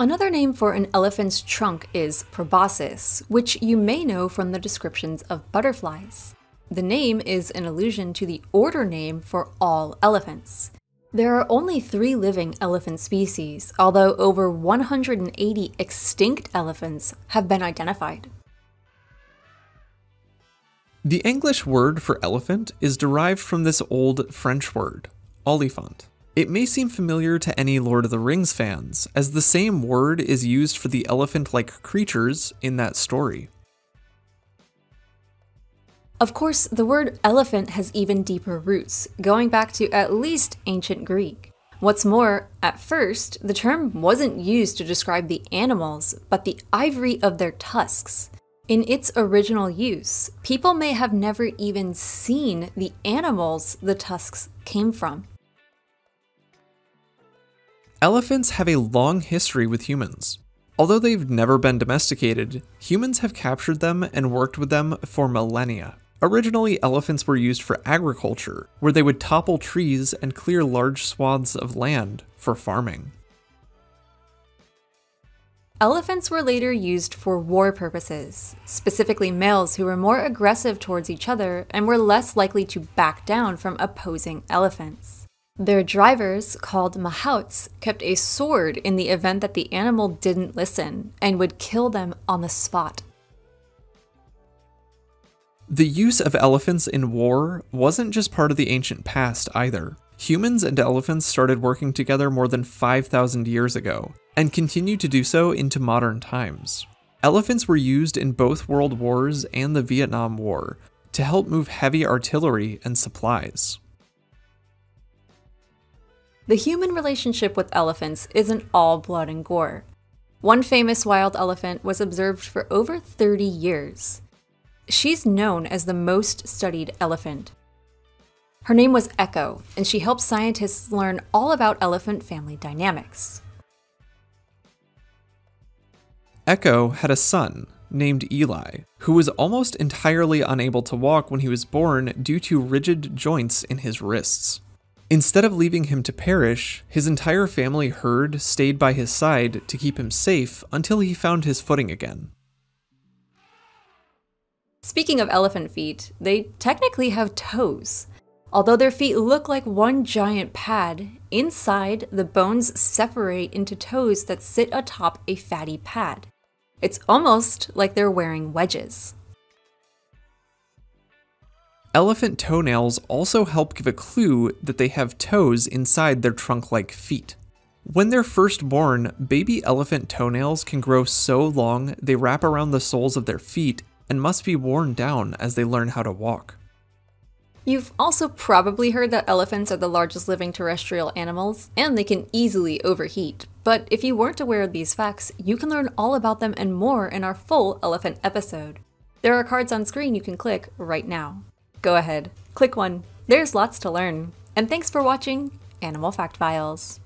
Another name for an elephant's trunk is proboscis, which you may know from the descriptions of butterflies. The name is an allusion to the order name for all elephants. There are only three living elephant species, although over 180 extinct elephants have been identified. The English word for elephant is derived from this old French word, olifant. It may seem familiar to any Lord of the Rings fans, as the same word is used for the elephant like creatures in that story. Of course, the word elephant has even deeper roots, going back to at least ancient Greek. What's more, at first, the term wasn't used to describe the animals, but the ivory of their tusks. In its original use, people may have never even seen the animals the tusks came from. Elephants have a long history with humans. Although they've never been domesticated, humans have captured them and worked with them for millennia. Originally, elephants were used for agriculture, where they would topple trees and clear large swaths of land for farming. Elephants were later used for war purposes, specifically males who were more aggressive towards each other and were less likely to back down from opposing elephants. Their drivers, called mahouts, kept a sword in the event that the animal didn't listen and would kill them on the spot. The use of elephants in war wasn't just part of the ancient past either. Humans and elephants started working together more than 5,000 years ago, and continue to do so into modern times. Elephants were used in both World Wars and the Vietnam War to help move heavy artillery and supplies. The human relationship with elephants isn't all blood and gore. One famous wild elephant was observed for over 30 years. She's known as the most studied elephant. Her name was Echo, and she helped scientists learn all about elephant family dynamics. Echo had a son named Ely, who was almost entirely unable to walk when he was born due to rigid joints in his wrists. Instead of leaving him to perish, his entire family herd stayed by his side to keep him safe until he found his footing again. Speaking of elephant feet, they technically have toes. Although their feet look like one giant pad, inside the bones separate into toes that sit atop a fatty pad. It's almost like they're wearing wedges. Elephant toenails also help give a clue that they have toes inside their trunk like feet. When they're first born, baby elephant toenails can grow so long they wrap around the soles of their feet and must be worn down as they learn how to walk. You've also probably heard that elephants are the largest living terrestrial animals, and they can easily overheat. But if you weren't aware of these facts, you can learn all about them and more in our full elephant episode. There are cards on screen you can click right now. Go ahead, click one. There's lots to learn. And thanks for watching Animal Fact Files.